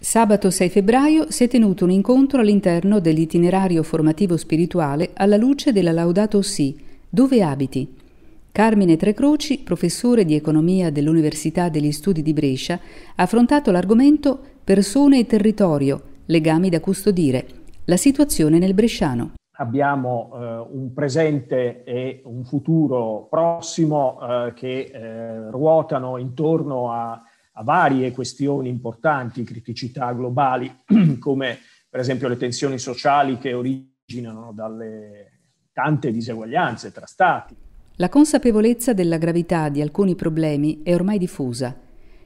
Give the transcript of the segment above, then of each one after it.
Sabato 6 febbraio si è tenuto un incontro all'interno dell'itinerario formativo spirituale alla luce della Laudato Si, Dove abiti? Carmine Trecroci, professore di economia dell'Università degli Studi di Brescia, ha affrontato l'argomento Persone e territorio, legami da custodire, la situazione nel Bresciano. Abbiamo eh, un presente e un futuro prossimo eh, che eh, ruotano intorno a a varie questioni importanti, criticità globali, come per esempio le tensioni sociali che originano dalle tante diseguaglianze tra Stati. La consapevolezza della gravità di alcuni problemi è ormai diffusa.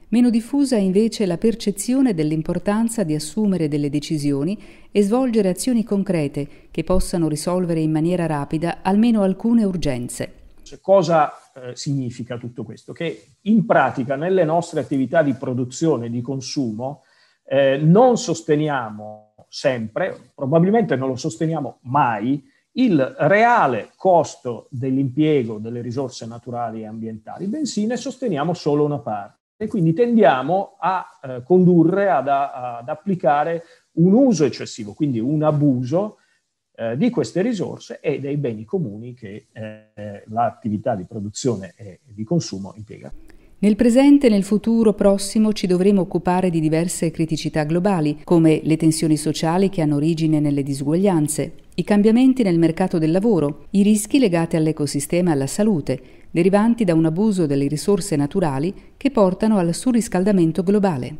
Meno diffusa è invece la percezione dell'importanza di assumere delle decisioni e svolgere azioni concrete che possano risolvere in maniera rapida almeno alcune urgenze. Cosa eh, significa tutto questo? Che in pratica nelle nostre attività di produzione e di consumo eh, non sosteniamo sempre, probabilmente non lo sosteniamo mai, il reale costo dell'impiego delle risorse naturali e ambientali, bensì ne sosteniamo solo una parte. E quindi tendiamo a eh, condurre, ad, a, ad applicare un uso eccessivo, quindi un abuso eh, di queste risorse e dei beni comuni che eh, l'attività di produzione e di consumo impiega. Nel presente e nel futuro prossimo ci dovremo occupare di diverse criticità globali, come le tensioni sociali che hanno origine nelle disuguaglianze, i cambiamenti nel mercato del lavoro, i rischi legati all'ecosistema e alla salute, derivanti da un abuso delle risorse naturali che portano al surriscaldamento globale.